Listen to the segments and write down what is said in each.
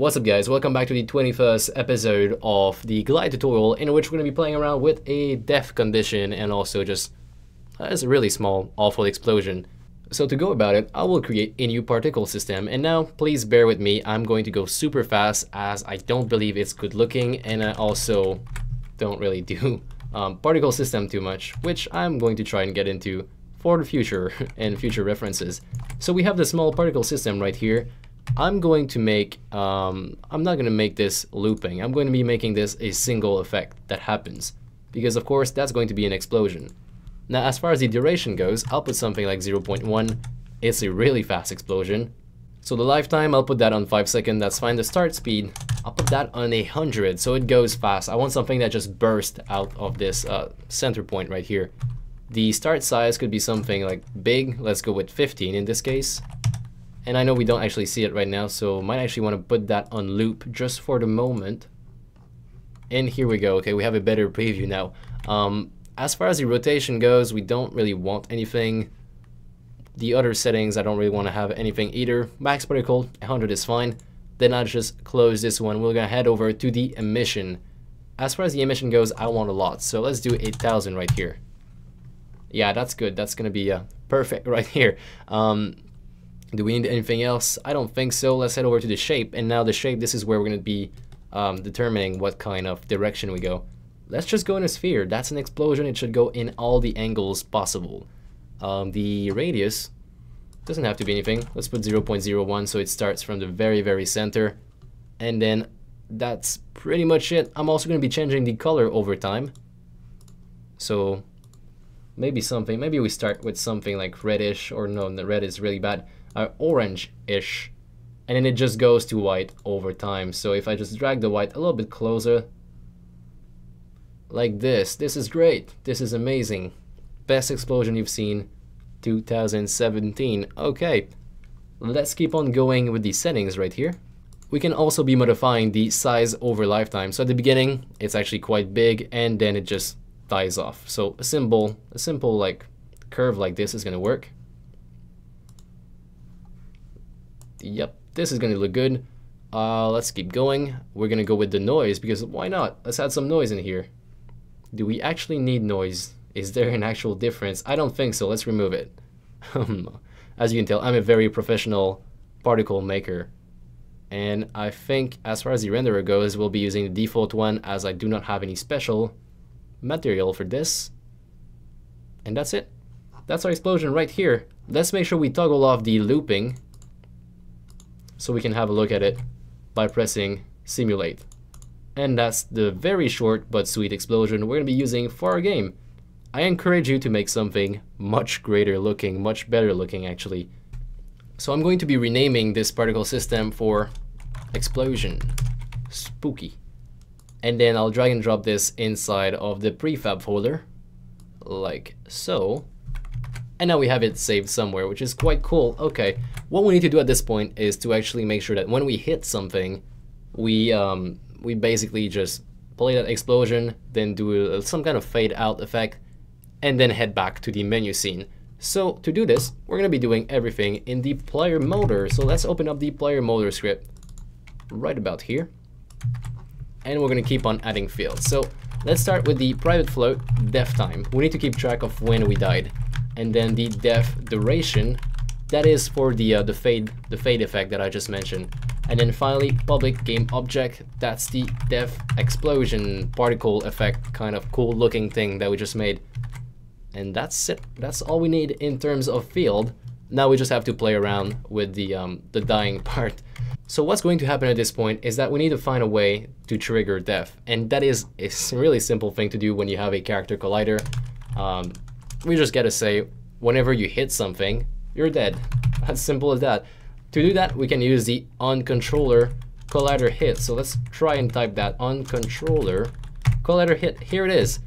What's up guys, welcome back to the 21st episode of the Glide tutorial in which we're going to be playing around with a death condition and also just uh, a really small awful explosion. So to go about it, I will create a new particle system and now please bear with me, I'm going to go super fast as I don't believe it's good looking and I also don't really do um, particle system too much, which I'm going to try and get into for the future and future references. So we have the small particle system right here I'm going to make, um, I'm not going to make this looping. I'm going to be making this a single effect that happens. Because of course that's going to be an explosion. Now as far as the duration goes, I'll put something like 0.1. It's a really fast explosion. So the lifetime, I'll put that on 5 seconds, that's fine. The start speed, I'll put that on 100, so it goes fast. I want something that just bursts out of this uh, center point right here. The start size could be something like big, let's go with 15 in this case. And I know we don't actually see it right now, so might actually want to put that on loop just for the moment. And here we go. Okay, we have a better preview now. Um, as far as the rotation goes, we don't really want anything. The other settings, I don't really want to have anything either. Max particle, 100 is fine. Then I'll just close this one. We're going to head over to the emission. As far as the emission goes, I want a lot. So let's do 8,000 right here. Yeah, that's good. That's going to be uh, perfect right here. Um, do we need anything else? I don't think so. Let's head over to the shape. And now the shape, this is where we're going to be um, determining what kind of direction we go. Let's just go in a sphere. That's an explosion. It should go in all the angles possible. Um, the radius doesn't have to be anything. Let's put 0.01 so it starts from the very, very center. And then that's pretty much it. I'm also going to be changing the color over time. So maybe something, maybe we start with something like reddish or no, the red is really bad uh, orange-ish and then it just goes to white over time. So if I just drag the white a little bit closer, like this, this is great. This is amazing. Best explosion you've seen 2017. Okay, let's keep on going with the settings right here. We can also be modifying the size over lifetime. So at the beginning, it's actually quite big and then it just dies off. So a simple, a simple like curve like this is gonna work. Yep, this is going to look good. Uh, let's keep going. We're going to go with the noise because why not? Let's add some noise in here. Do we actually need noise? Is there an actual difference? I don't think so. Let's remove it. as you can tell, I'm a very professional particle maker. And I think as far as the renderer goes, we'll be using the default one as I do not have any special material for this. And that's it. That's our explosion right here. Let's make sure we toggle off the looping so we can have a look at it by pressing simulate. And that's the very short but sweet explosion we're going to be using for our game. I encourage you to make something much greater looking, much better looking actually. So I'm going to be renaming this particle system for explosion. Spooky. And then I'll drag and drop this inside of the prefab folder like so. And now we have it saved somewhere, which is quite cool. Okay, what we need to do at this point is to actually make sure that when we hit something, we um, we basically just play that explosion, then do some kind of fade out effect, and then head back to the menu scene. So to do this, we're going to be doing everything in the player motor. So let's open up the player motor script right about here. And we're going to keep on adding fields. So let's start with the private float death time. We need to keep track of when we died and then the death duration that is for the uh, the fade the fade effect that I just mentioned. And then finally public game object that's the death explosion particle effect kind of cool looking thing that we just made. And that's it. That's all we need in terms of field. Now we just have to play around with the um, the dying part. So what's going to happen at this point is that we need to find a way to trigger death and that is a really simple thing to do when you have a character collider. Um, we just gotta say, whenever you hit something, you're dead. As simple as that. To do that, we can use the onController collider hit. So let's try and type that onController collider hit. Here it is.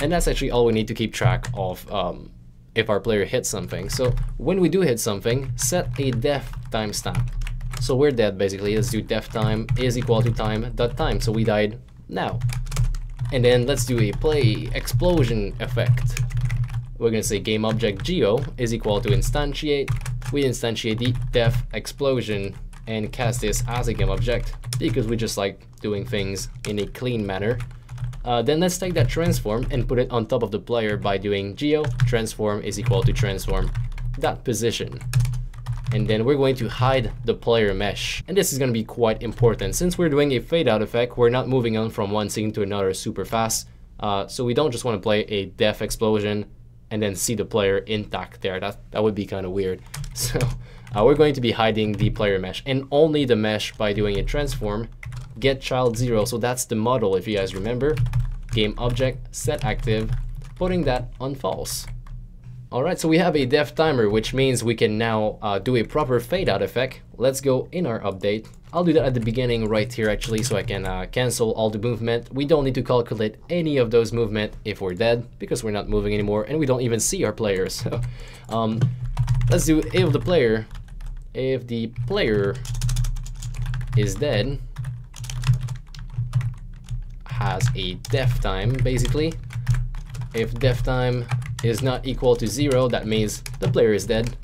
And that's actually all we need to keep track of um, if our player hits something. So when we do hit something, set a death timestamp. So we're dead basically. Let's do death time is equal to time dot time. So we died now. And then let's do a play explosion effect we're going to say game object geo is equal to instantiate. We instantiate the death explosion and cast this as a game object because we just like doing things in a clean manner. Uh, then let's take that transform and put it on top of the player by doing geo transform is equal to transform that position. And then we're going to hide the player mesh. And this is going to be quite important. Since we're doing a fade out effect, we're not moving on from one scene to another super fast. Uh, so we don't just want to play a death explosion and then see the player intact there. That, that would be kind of weird. So uh, we're going to be hiding the player mesh and only the mesh by doing a transform get child zero. So that's the model if you guys remember. Game object set active, putting that on false. Alright, so we have a def timer, which means we can now uh, do a proper fade out effect. Let's go in our update. I'll do that at the beginning right here actually so I can uh, cancel all the movement. We don't need to calculate any of those movement if we're dead because we're not moving anymore and we don't even see our players. So um, let's do if the player, if the player is dead, has a def time basically. If def time is not equal to zero, that means the player is dead.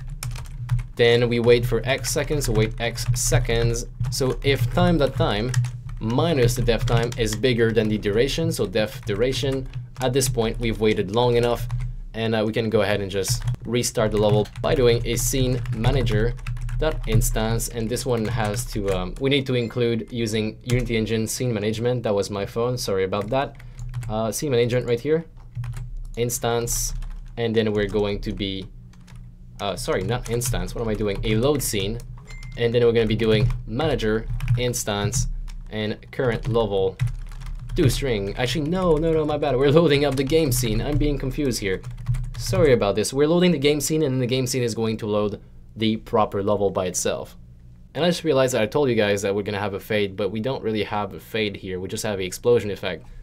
Then we wait for x seconds, wait x seconds. So if time.time minus the def time is bigger than the duration, so def duration, at this point we've waited long enough and uh, we can go ahead and just restart the level by doing a scene manager dot instance and this one has to um, we need to include using unity engine scene management that was my phone sorry about that uh, scene management right here instance and then we're going to be uh, sorry not instance. What am I doing? A load scene. And then we're going to be doing manager instance and current level. Do string. Actually no no no my bad. We're loading up the game scene. I'm being confused here. Sorry about this. We're loading the game scene and the game scene is going to load the proper level by itself. And I just realized that I told you guys that we're gonna have a fade but we don't really have a fade here. We just have the explosion effect.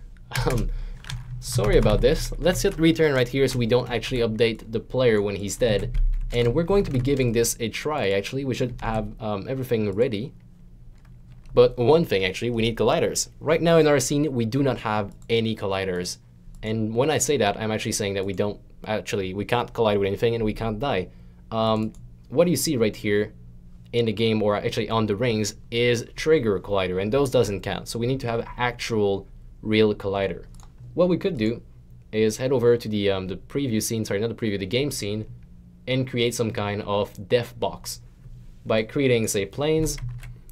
Um, Sorry about this. Let's hit return right here so we don't actually update the player when he's dead. And we're going to be giving this a try actually. We should have um, everything ready. But one thing actually, we need colliders. Right now in our scene, we do not have any colliders. And when I say that, I'm actually saying that we don't actually, we can't collide with anything and we can't die. Um, what do you see right here in the game or actually on the rings is trigger collider and those doesn't count. So we need to have actual real collider what we could do is head over to the um, the preview scene, sorry, not the preview, the game scene, and create some kind of def box by creating, say, planes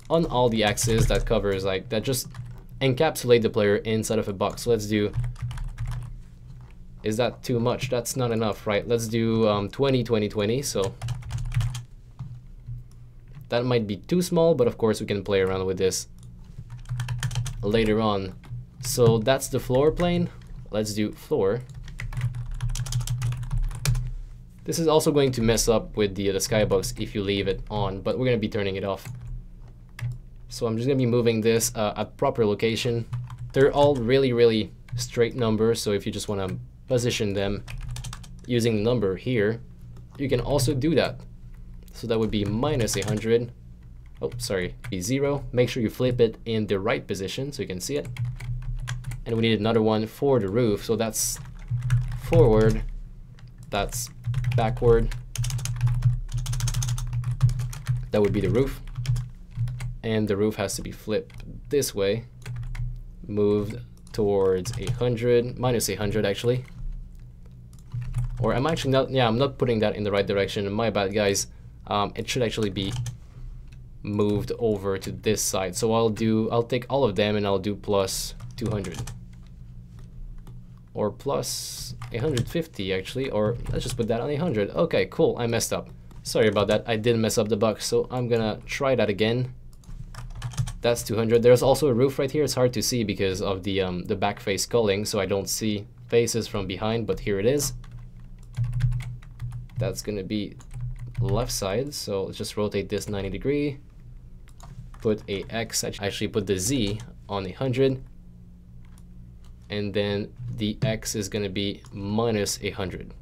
on all the axes that covers, like, that just encapsulate the player inside of a box. So let's do, is that too much? That's not enough, right? Let's do um, 20, 20, 20, so that might be too small, but of course we can play around with this later on. So that's the floor plane. Let's do floor. This is also going to mess up with the, the skybox if you leave it on, but we're going to be turning it off. So I'm just going to be moving this uh, at proper location. They're all really, really straight numbers, so if you just want to position them using the number here, you can also do that. So that would be minus 100. Oh, sorry, be 0. Make sure you flip it in the right position so you can see it and we need another one for the roof. So that's forward. That's backward. That would be the roof. And the roof has to be flipped this way. Moved towards a hundred minus a hundred actually. Or I'm actually not yeah I'm not putting that in the right direction. My bad guys. Um, it should actually be moved over to this side. So I'll do I'll take all of them and I'll do plus 200 or plus 150 actually or let's just put that on 100 okay cool I messed up. Sorry about that I did mess up the box so I'm gonna try that again. That's 200 there's also a roof right here it's hard to see because of the um, the back face culling so I don't see faces from behind but here it is. That's gonna be left side so let's just rotate this 90 degree. Put a X actually put the Z on 100 and then the x is going to be minus 100.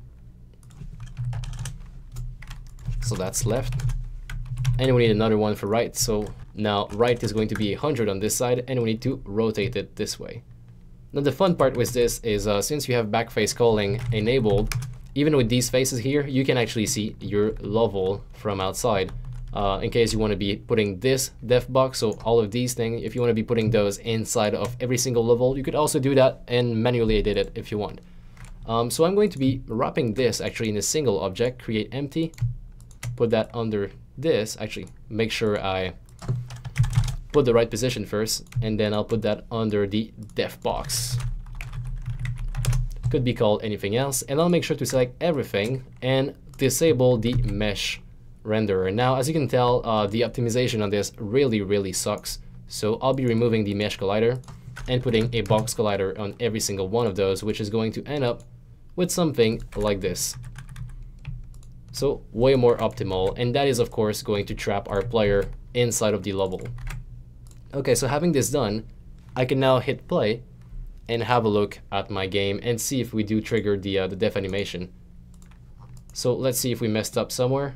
So that's left. And we need another one for right. So now right is going to be 100 on this side and we need to rotate it this way. Now the fun part with this is uh, since you have backface culling enabled, even with these faces here, you can actually see your level from outside. Uh, in case you want to be putting this def box, so all of these things, if you want to be putting those inside of every single level, you could also do that and manually edit it if you want. Um, so I'm going to be wrapping this actually in a single object, create empty, put that under this, actually make sure I put the right position first, and then I'll put that under the def box. Could be called anything else, and I'll make sure to select everything and disable the mesh renderer. Now, as you can tell, uh, the optimization on this really, really sucks. So I'll be removing the mesh collider and putting a box collider on every single one of those, which is going to end up with something like this. So way more optimal, and that is of course going to trap our player inside of the level. Okay, so having this done, I can now hit play and have a look at my game and see if we do trigger the, uh, the def animation. So let's see if we messed up somewhere.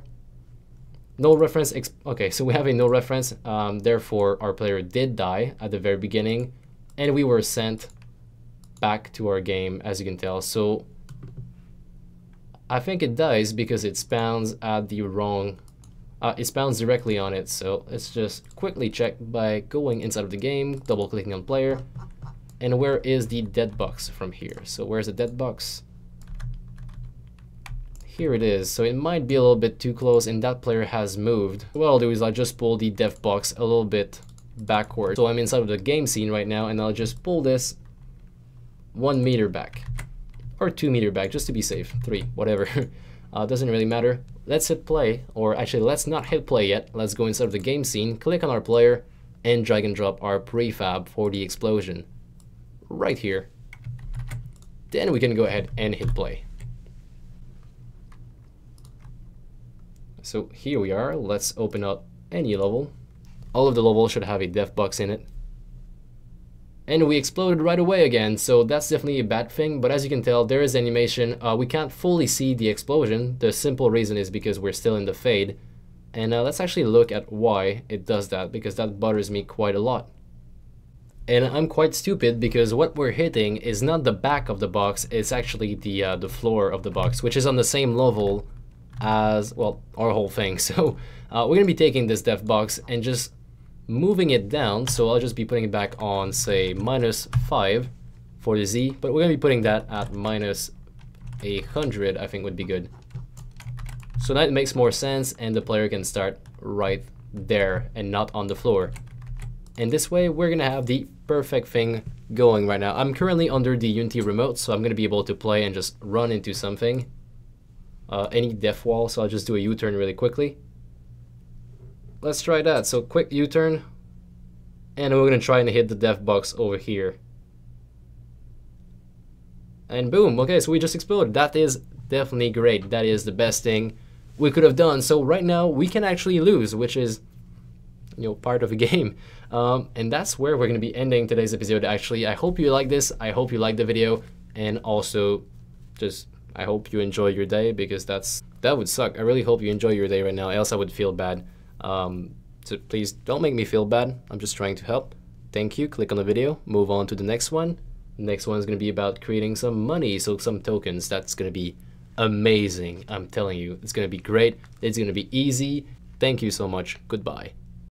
No reference, okay, so we have a no reference, um, therefore our player did die at the very beginning, and we were sent back to our game, as you can tell. So I think it dies because it spawns at the wrong, uh, it spawns directly on it. So let's just quickly check by going inside of the game, double clicking on player, and where is the dead box from here? So where's the dead box? Here it is, so it might be a little bit too close and that player has moved. What I'll do is I'll just pull the def box a little bit backward. So I'm inside of the game scene right now and I'll just pull this one meter back. Or two meter back, just to be safe. Three, whatever. uh, doesn't really matter. Let's hit play, or actually let's not hit play yet. Let's go inside of the game scene, click on our player, and drag and drop our prefab for the explosion. Right here. Then we can go ahead and hit play. So here we are. Let's open up any level. All of the levels should have a def box in it. And we exploded right away again, so that's definitely a bad thing, but as you can tell, there is animation. Uh, we can't fully see the explosion. The simple reason is because we're still in the fade. And uh, let's actually look at why it does that, because that bothers me quite a lot. And I'm quite stupid because what we're hitting is not the back of the box, it's actually the, uh, the floor of the box, which is on the same level as, well, our whole thing. So uh, we're to be taking this def box and just moving it down. So I'll just be putting it back on, say, minus 5 for the Z. But we're to be putting that at minus 100, I think would be good. So that makes more sense and the player can start right there and not on the floor. And this way we're to have the perfect thing going right now. I'm currently under the Unity remote, so I'm to be able to play and just run into something uh, any def wall, so I'll just do a U-turn really quickly. Let's try that. So quick U-turn, and we're gonna try and hit the def box over here. And boom, okay, so we just exploded. That is definitely great. That is the best thing we could have done. So right now we can actually lose, which is you know part of the game. Um, and that's where we're gonna be ending today's episode. Actually, I hope you like this. I hope you like the video, and also just I hope you enjoy your day because that's that would suck. I really hope you enjoy your day right now, else I would feel bad. Um, so please don't make me feel bad. I'm just trying to help. Thank you. Click on the video. Move on to the next one. The next one is going to be about creating some money, so some tokens. That's going to be amazing. I'm telling you, it's going to be great. It's going to be easy. Thank you so much. Goodbye.